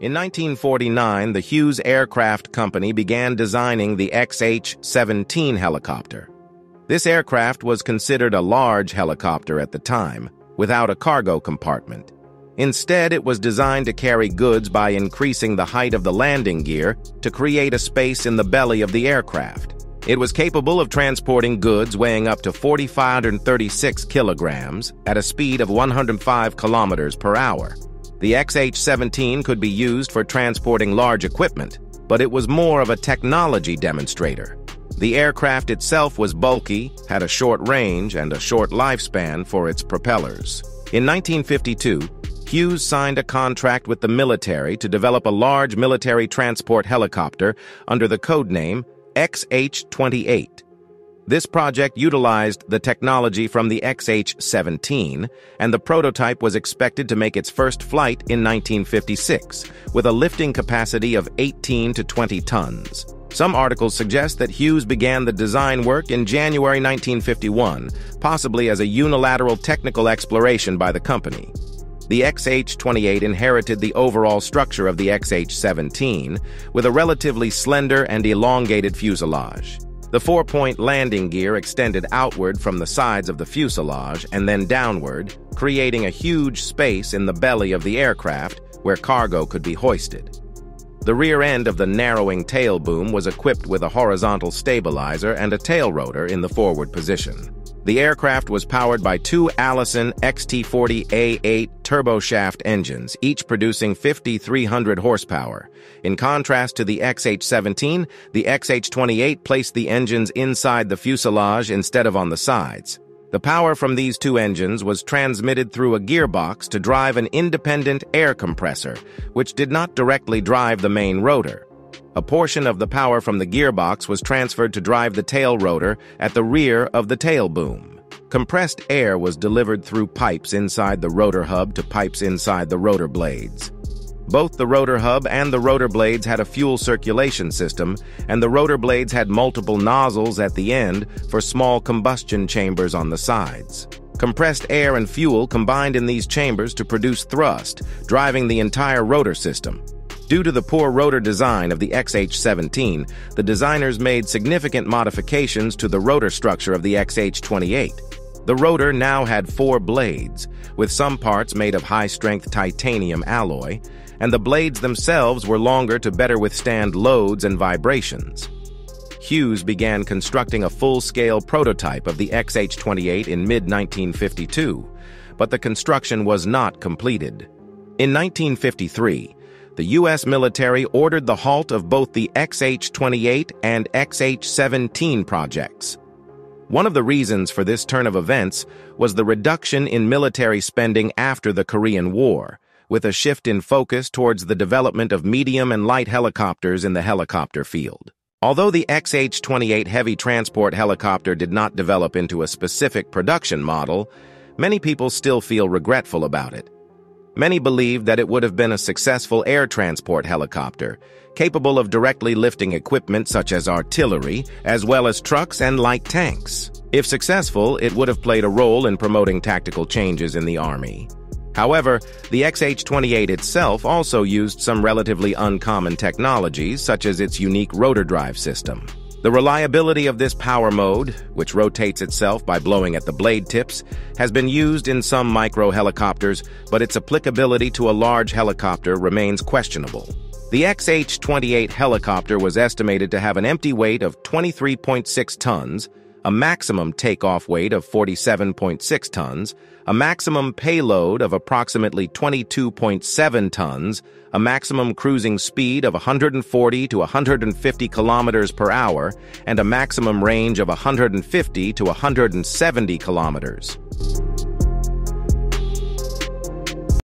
In 1949, the Hughes Aircraft Company began designing the XH-17 helicopter. This aircraft was considered a large helicopter at the time, without a cargo compartment. Instead, it was designed to carry goods by increasing the height of the landing gear to create a space in the belly of the aircraft. It was capable of transporting goods weighing up to 4,536 kilograms at a speed of 105 kilometers per hour. The XH-17 could be used for transporting large equipment, but it was more of a technology demonstrator. The aircraft itself was bulky, had a short range, and a short lifespan for its propellers. In 1952, Hughes signed a contract with the military to develop a large military transport helicopter under the code name XH-28. This project utilized the technology from the XH-17, and the prototype was expected to make its first flight in 1956, with a lifting capacity of 18 to 20 tons. Some articles suggest that Hughes began the design work in January 1951, possibly as a unilateral technical exploration by the company. The XH-28 inherited the overall structure of the XH-17, with a relatively slender and elongated fuselage. The four-point landing gear extended outward from the sides of the fuselage and then downward, creating a huge space in the belly of the aircraft where cargo could be hoisted. The rear end of the narrowing tail boom was equipped with a horizontal stabilizer and a tail rotor in the forward position. The aircraft was powered by two Allison XT40A8 turboshaft engines, each producing 5,300 horsepower. In contrast to the XH-17, the XH-28 placed the engines inside the fuselage instead of on the sides. The power from these two engines was transmitted through a gearbox to drive an independent air compressor, which did not directly drive the main rotor. A portion of the power from the gearbox was transferred to drive the tail rotor at the rear of the tail boom. Compressed air was delivered through pipes inside the rotor hub to pipes inside the rotor blades. Both the rotor hub and the rotor blades had a fuel circulation system, and the rotor blades had multiple nozzles at the end for small combustion chambers on the sides. Compressed air and fuel combined in these chambers to produce thrust, driving the entire rotor system. Due to the poor rotor design of the XH-17, the designers made significant modifications to the rotor structure of the XH-28. The rotor now had four blades, with some parts made of high-strength titanium alloy, and the blades themselves were longer to better withstand loads and vibrations. Hughes began constructing a full-scale prototype of the XH-28 in mid-1952, but the construction was not completed. In 1953, the U.S. military ordered the halt of both the XH-28 and XH-17 projects. One of the reasons for this turn of events was the reduction in military spending after the Korean War, with a shift in focus towards the development of medium and light helicopters in the helicopter field. Although the XH-28 heavy transport helicopter did not develop into a specific production model, many people still feel regretful about it. Many believe that it would have been a successful air transport helicopter, capable of directly lifting equipment such as artillery, as well as trucks and light tanks. If successful, it would have played a role in promoting tactical changes in the Army. However, the XH-28 itself also used some relatively uncommon technologies, such as its unique rotor drive system. The reliability of this power mode, which rotates itself by blowing at the blade tips, has been used in some micro-helicopters, but its applicability to a large helicopter remains questionable. The XH-28 helicopter was estimated to have an empty weight of 23.6 tons, a maximum takeoff weight of 47.6 tons, a maximum payload of approximately 22.7 tons, a maximum cruising speed of 140 to 150 kilometers per hour, and a maximum range of 150 to 170 kilometers.